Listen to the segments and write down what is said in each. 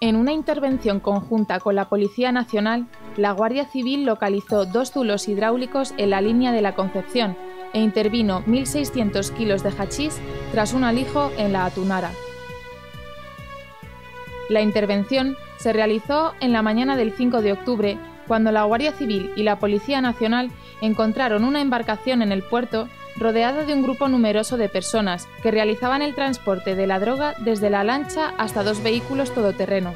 En una intervención conjunta con la Policía Nacional, la Guardia Civil localizó dos zulos hidráulicos en la línea de la Concepción e intervino 1.600 kilos de hachís tras un alijo en la Atunara. La intervención se realizó en la mañana del 5 de octubre, cuando la Guardia Civil y la Policía Nacional encontraron una embarcación en el puerto rodeada de un grupo numeroso de personas que realizaban el transporte de la droga desde la lancha hasta dos vehículos todoterreno.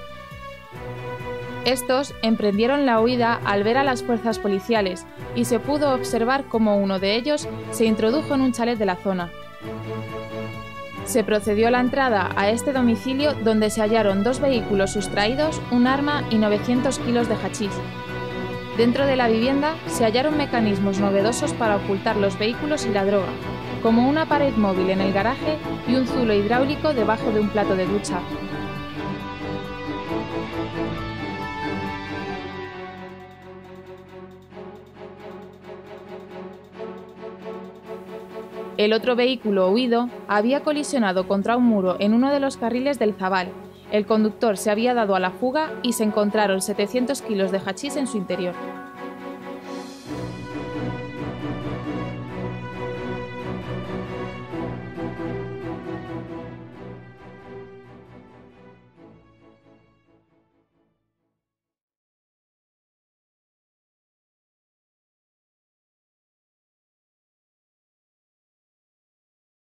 Estos emprendieron la huida al ver a las fuerzas policiales y se pudo observar cómo uno de ellos se introdujo en un chalet de la zona. Se procedió a la entrada a este domicilio donde se hallaron dos vehículos sustraídos, un arma y 900 kilos de hachís. Dentro de la vivienda se hallaron mecanismos novedosos para ocultar los vehículos y la droga, como una pared móvil en el garaje y un zulo hidráulico debajo de un plato de ducha. El otro vehículo huido había colisionado contra un muro en uno de los carriles del Zabal. El conductor se había dado a la fuga y se encontraron 700 kilos de hachís en su interior.